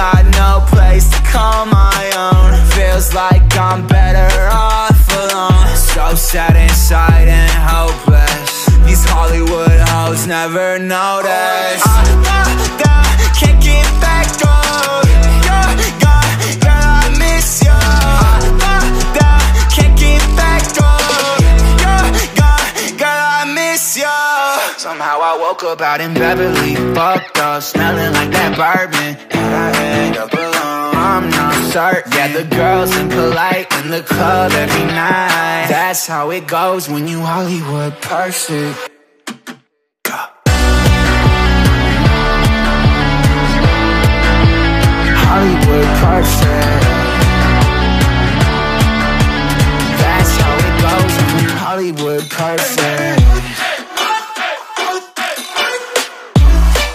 Got no place to call my own. Feels like I'm better off alone. So sad inside and hopeless. These Hollywood hoes never notice. I woke up out in Beverly, fucked up, smelling like that bourbon, and I end up alone. I'm not certain. Yeah, the girls impolite in the club every night. That's how it goes when you Hollywood perfect. Hollywood perfect. That's how it goes when you Hollywood perfect.